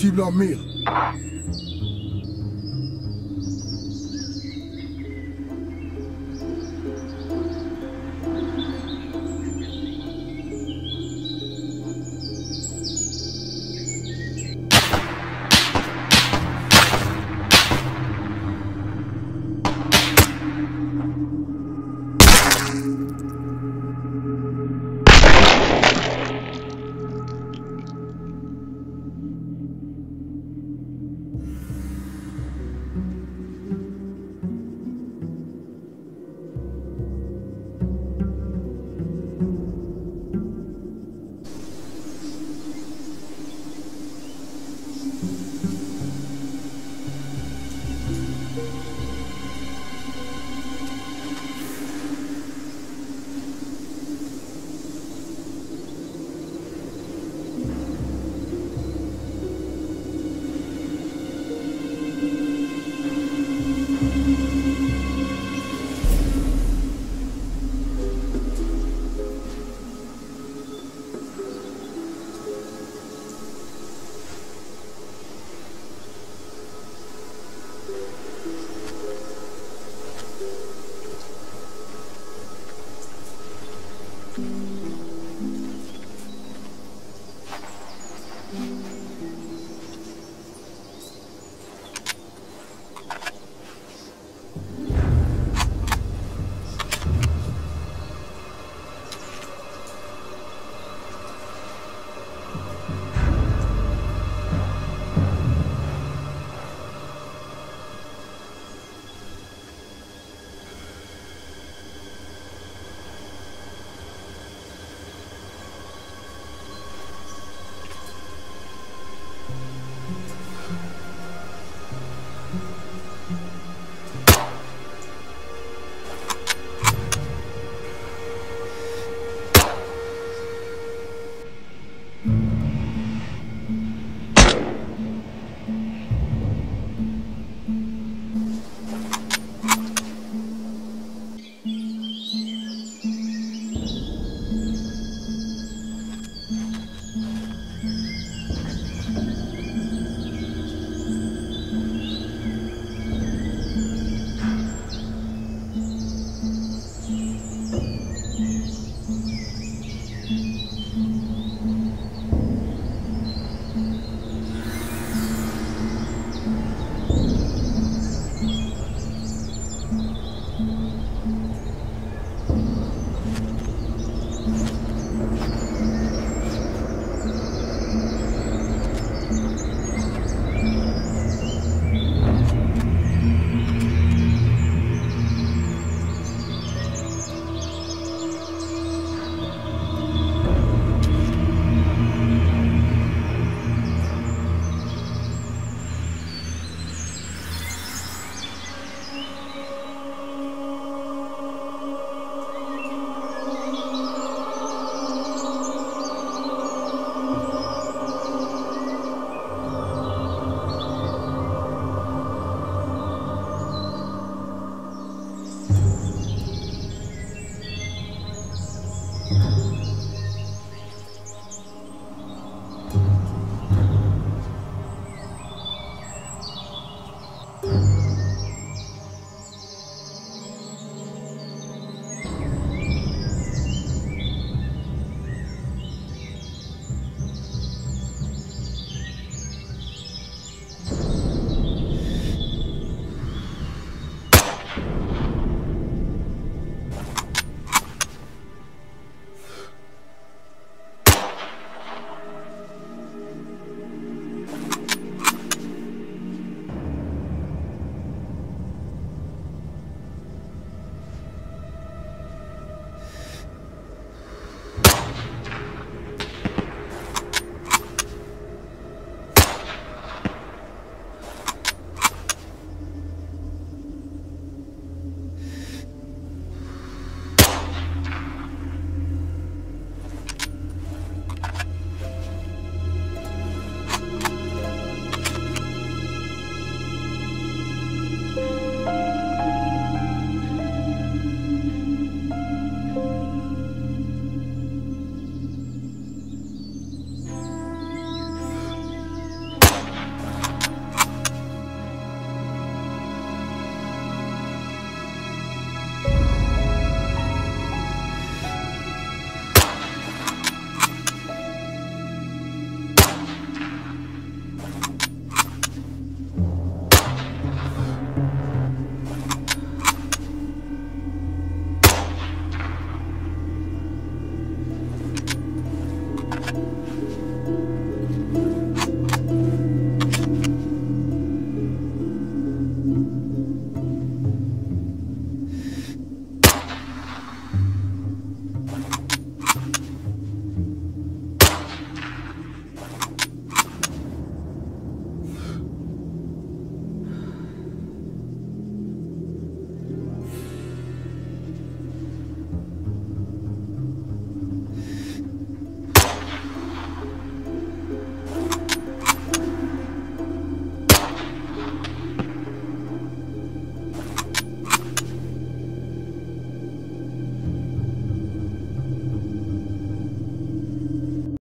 Cible en mire.